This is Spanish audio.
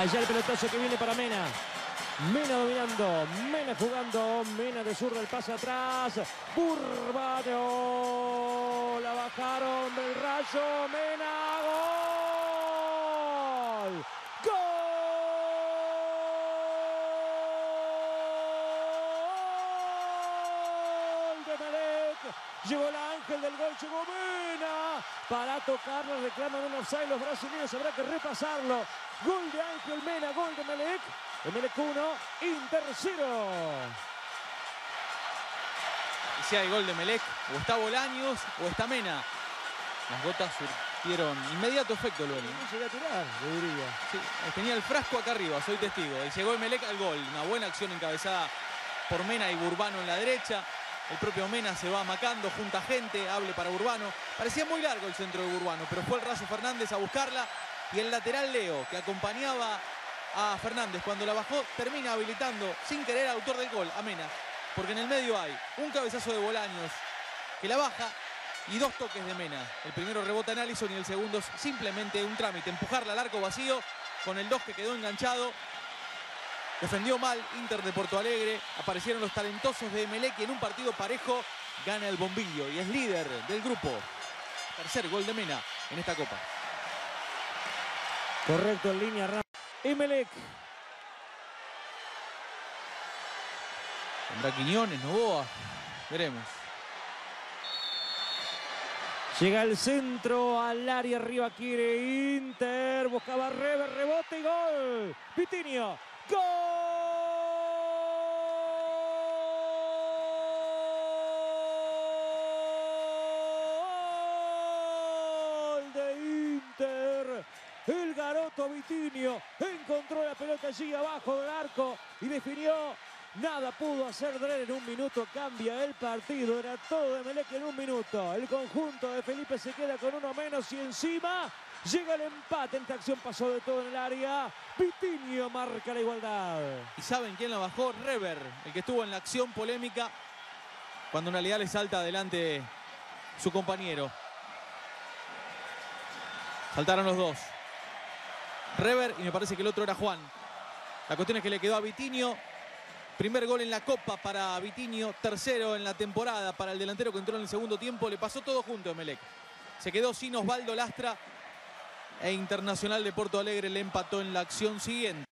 Allá el pelotazo que viene para Mena. Mena dominando, Mena jugando, Mena de zurda el pase atrás, Burbano, la bajaron del rayo, Mena, gol, gol de Melec, llegó el ángel del gol, llegó Mena, para tocarla reclaman un offside los brasileños, habrá que repasarlo, gol de Ángel Mena, gol de Melec, Emelec 1, Inter 0. Y si hay gol de Melec, o está Bolaños o está Mena. Las gotas surtieron inmediato efecto luego. No llegué a tirar, yo diría. Sí, tenía el frasco acá arriba, soy testigo. Y llegó Emelec al gol. Una buena acción encabezada por Mena y Burbano en la derecha. El propio Mena se va macando, junta gente, hable para Burbano. Parecía muy largo el centro de Burbano, pero fue el Razo Fernández a buscarla. Y el lateral Leo, que acompañaba a Fernández cuando la bajó, termina habilitando sin querer al autor del gol, a Mena. Porque en el medio hay un cabezazo de Bolaños que la baja y dos toques de Mena. El primero rebota en Allison y el segundo es simplemente un trámite. Empujarla al arco vacío con el 2 que quedó enganchado. Defendió mal Inter de Porto Alegre. Aparecieron los talentosos de Emelec y en un partido parejo gana el bombillo y es líder del grupo. Tercer gol de Mena en esta copa. Correcto, en línea rápida. Emelec. Tendrá Quiñones, Novoa. Veremos. Llega el centro al área arriba quiere Inter. Buscaba Rever, rebote y gol. Vitinio. Gol de Inter. El garoto Vitinio encontró la pelota allí abajo del arco y definió Nada pudo hacer Drer en un minuto, cambia el partido, era todo de Melec en un minuto. El conjunto de Felipe se queda con uno menos y encima llega el empate. Esta acción pasó de todo en el área. Vitinho marca la igualdad. ¿Y saben quién la bajó? Rever, el que estuvo en la acción polémica cuando en realidad le salta adelante su compañero. Saltaron los dos. Rever y me parece que el otro era Juan. La cuestión es que le quedó a Vitinho. Primer gol en la Copa para Vitinho, tercero en la temporada para el delantero que entró en el segundo tiempo. Le pasó todo junto a Melec. Se quedó sin Osvaldo Lastra e Internacional de Porto Alegre le empató en la acción siguiente.